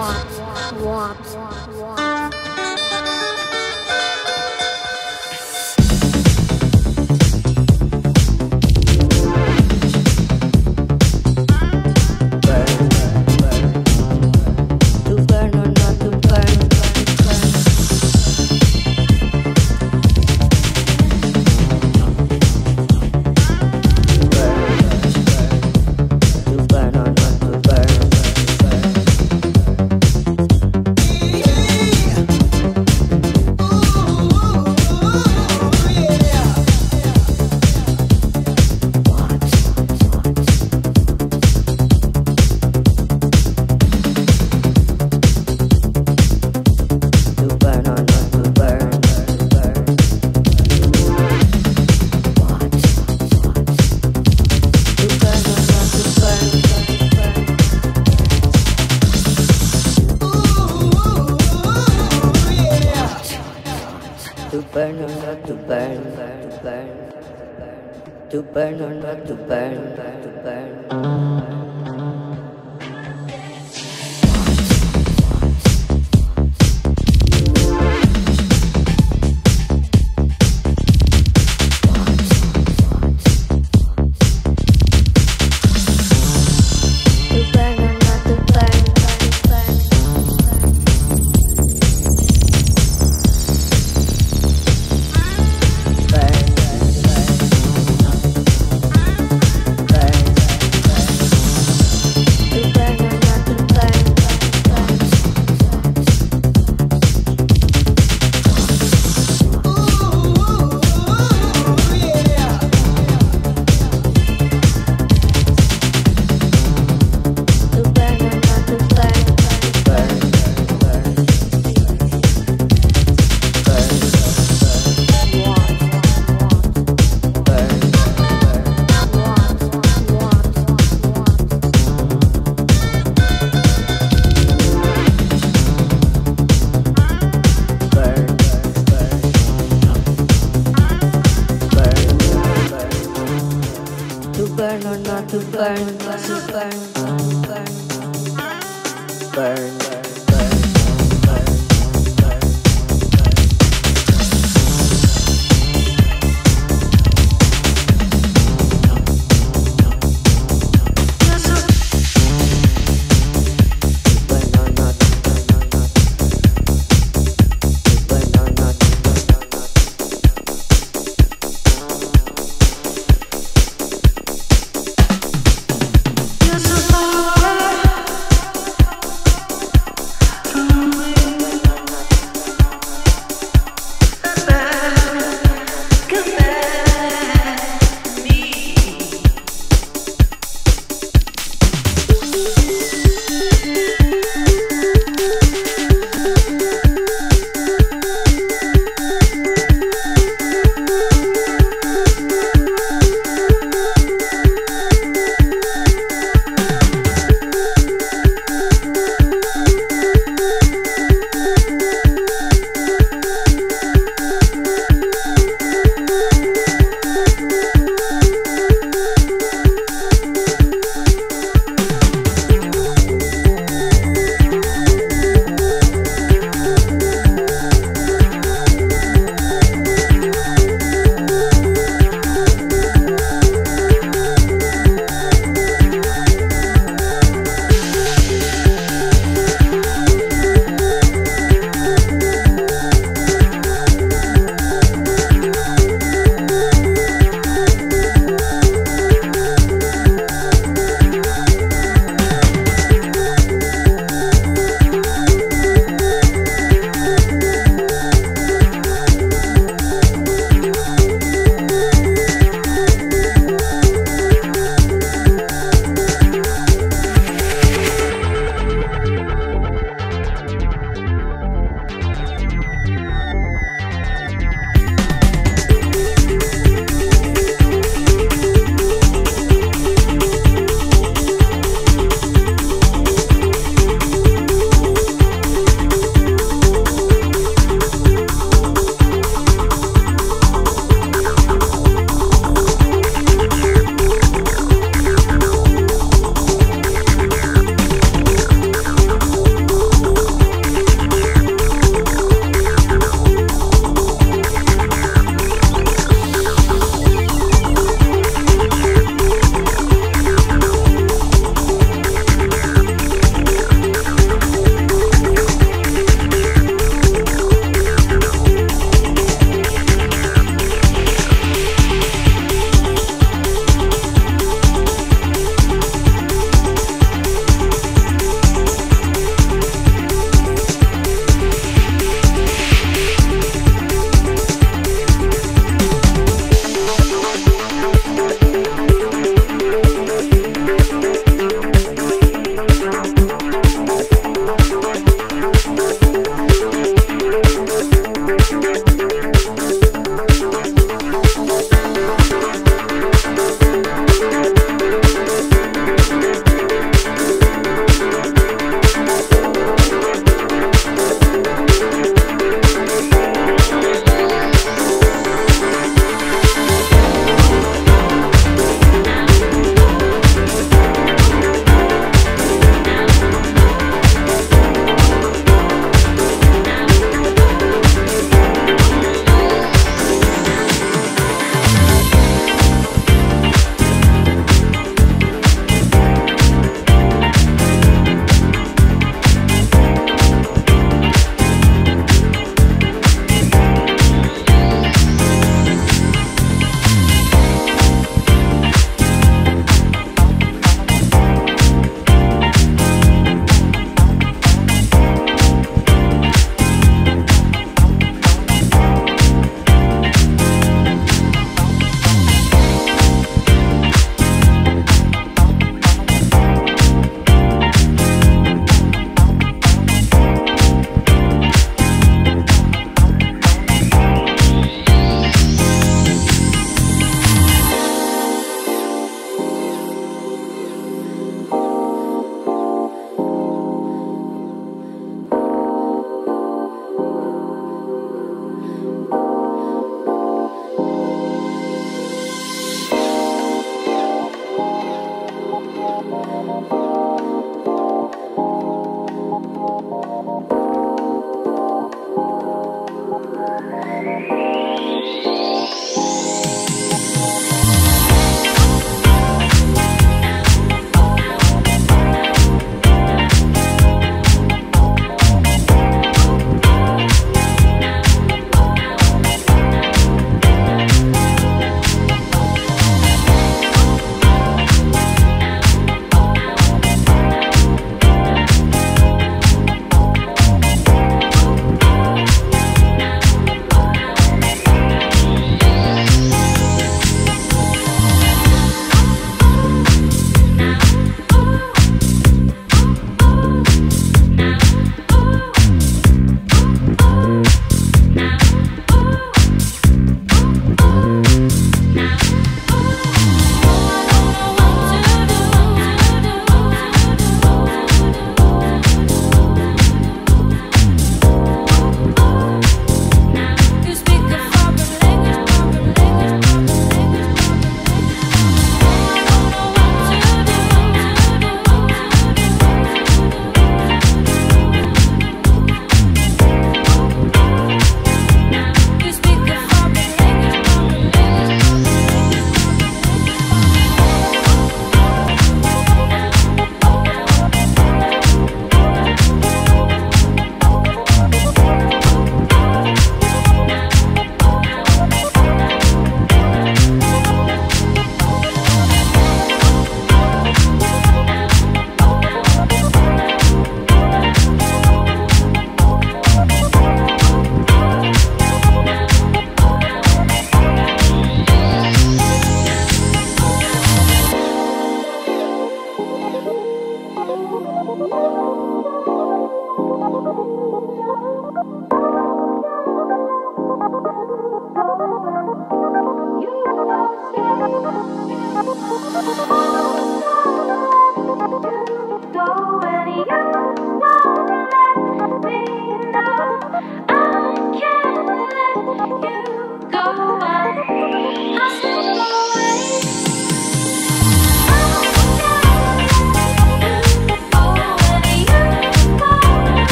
What? What? What? Burn, To burn or